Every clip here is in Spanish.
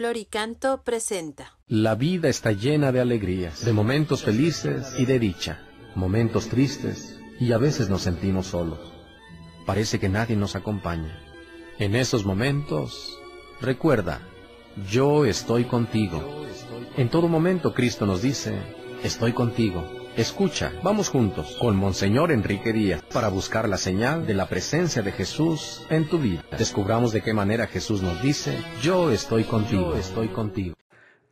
Floricanto presenta. La vida está llena de alegrías, de momentos felices y de dicha, momentos tristes y a veces nos sentimos solos. Parece que nadie nos acompaña. En esos momentos, recuerda, yo estoy contigo. En todo momento Cristo nos dice, estoy contigo. Escucha, vamos juntos con Monseñor Enrique Díaz para buscar la señal de la presencia de Jesús en tu vida. Descubramos de qué manera Jesús nos dice, yo estoy contigo, estoy contigo.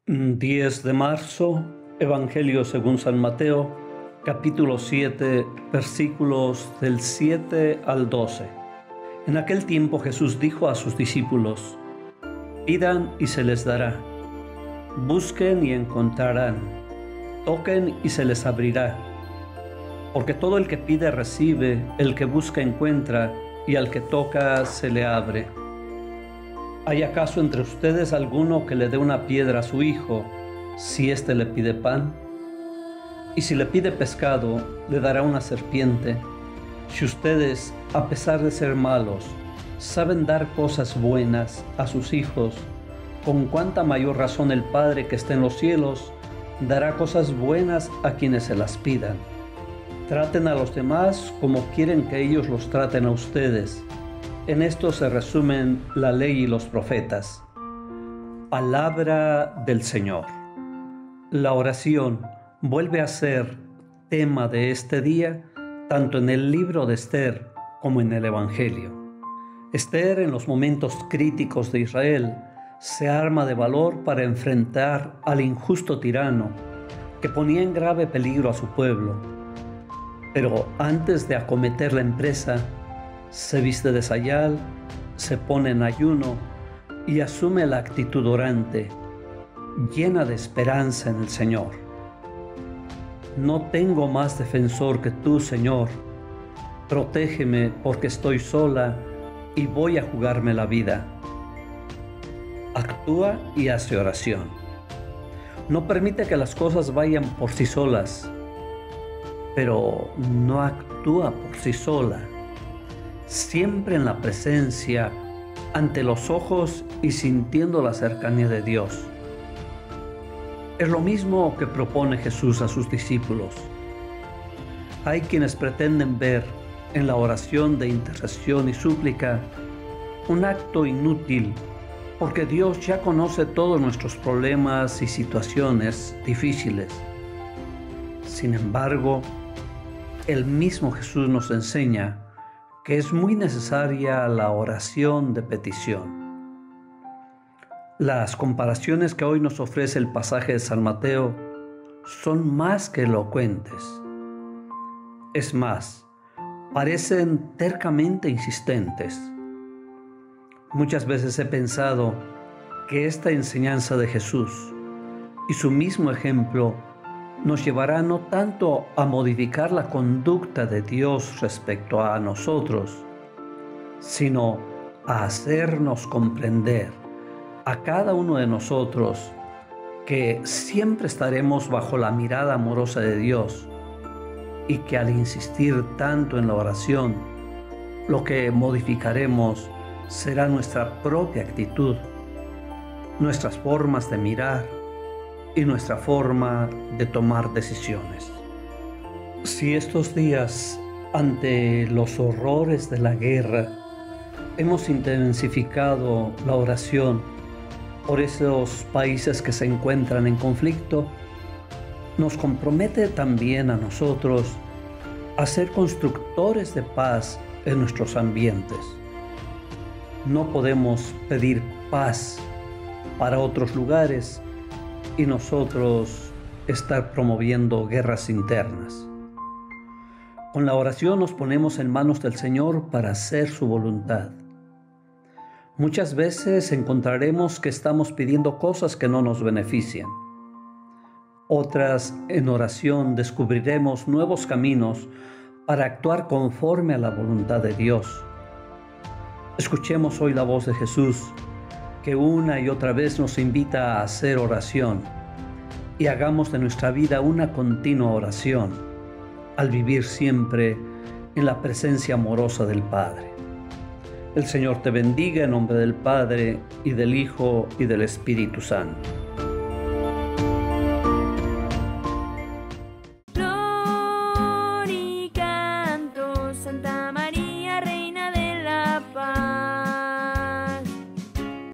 10 de marzo, Evangelio según San Mateo, capítulo 7, versículos del 7 al 12. En aquel tiempo Jesús dijo a sus discípulos, pidan y se les dará, busquen y encontrarán toquen y se les abrirá. Porque todo el que pide recibe, el que busca encuentra, y al que toca se le abre. ¿Hay acaso entre ustedes alguno que le dé una piedra a su hijo si éste le pide pan? Y si le pide pescado, le dará una serpiente. Si ustedes, a pesar de ser malos, saben dar cosas buenas a sus hijos, con cuánta mayor razón el Padre que está en los cielos dará cosas buenas a quienes se las pidan. Traten a los demás como quieren que ellos los traten a ustedes. En esto se resumen la ley y los profetas. Palabra del Señor. La oración vuelve a ser tema de este día tanto en el libro de Esther como en el Evangelio. Esther en los momentos críticos de Israel se arma de valor para enfrentar al injusto tirano que ponía en grave peligro a su pueblo. Pero antes de acometer la empresa, se viste de sayal, se pone en ayuno y asume la actitud orante, llena de esperanza en el Señor. No tengo más defensor que tú, Señor. Protégeme porque estoy sola y voy a jugarme la vida actúa y hace oración. No permite que las cosas vayan por sí solas, pero no actúa por sí sola. Siempre en la presencia, ante los ojos y sintiendo la cercanía de Dios. Es lo mismo que propone Jesús a sus discípulos. Hay quienes pretenden ver en la oración de intercesión y súplica un acto inútil porque Dios ya conoce todos nuestros problemas y situaciones difíciles. Sin embargo, el mismo Jesús nos enseña que es muy necesaria la oración de petición. Las comparaciones que hoy nos ofrece el pasaje de San Mateo son más que elocuentes. Es más, parecen tercamente insistentes Muchas veces he pensado que esta enseñanza de Jesús y su mismo ejemplo nos llevará no tanto a modificar la conducta de Dios respecto a nosotros, sino a hacernos comprender a cada uno de nosotros que siempre estaremos bajo la mirada amorosa de Dios y que al insistir tanto en la oración, lo que modificaremos será nuestra propia actitud, nuestras formas de mirar y nuestra forma de tomar decisiones. Si estos días, ante los horrores de la guerra, hemos intensificado la oración por esos países que se encuentran en conflicto, nos compromete también a nosotros a ser constructores de paz en nuestros ambientes no podemos pedir paz para otros lugares y nosotros estar promoviendo guerras internas. Con la oración nos ponemos en manos del Señor para hacer su voluntad. Muchas veces encontraremos que estamos pidiendo cosas que no nos benefician. Otras en oración descubriremos nuevos caminos para actuar conforme a la voluntad de Dios Escuchemos hoy la voz de Jesús, que una y otra vez nos invita a hacer oración y hagamos de nuestra vida una continua oración al vivir siempre en la presencia amorosa del Padre. El Señor te bendiga en nombre del Padre, y del Hijo, y del Espíritu Santo.